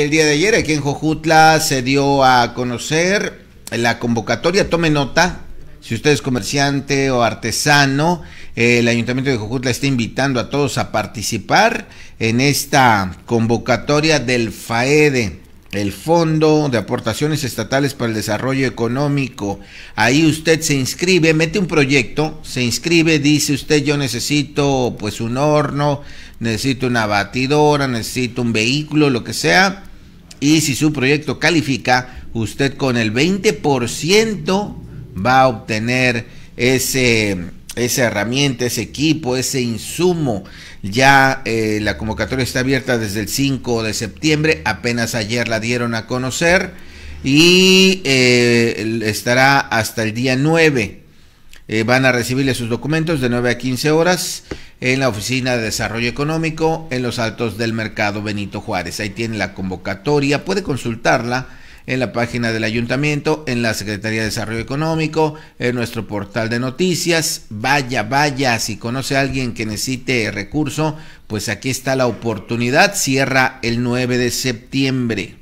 El día de ayer aquí en Jojutla se dio a conocer la convocatoria, tome nota, si usted es comerciante o artesano, el Ayuntamiento de Jojutla está invitando a todos a participar en esta convocatoria del FAEDE, el Fondo de Aportaciones Estatales para el Desarrollo Económico. Ahí usted se inscribe, mete un proyecto, se inscribe, dice usted yo necesito pues un horno, necesito una batidora, necesito un vehículo, lo que sea y si su proyecto califica, usted con el 20% va a obtener ese, esa herramienta, ese equipo, ese insumo. Ya eh, la convocatoria está abierta desde el 5 de septiembre, apenas ayer la dieron a conocer y eh, estará hasta el día 9. Eh, van a recibirle sus documentos de 9 a 15 horas en la Oficina de Desarrollo Económico en los Altos del Mercado Benito Juárez. Ahí tiene la convocatoria, puede consultarla en la página del ayuntamiento, en la Secretaría de Desarrollo Económico, en nuestro portal de noticias. Vaya, vaya, si conoce a alguien que necesite recurso, pues aquí está la oportunidad. Cierra el 9 de septiembre.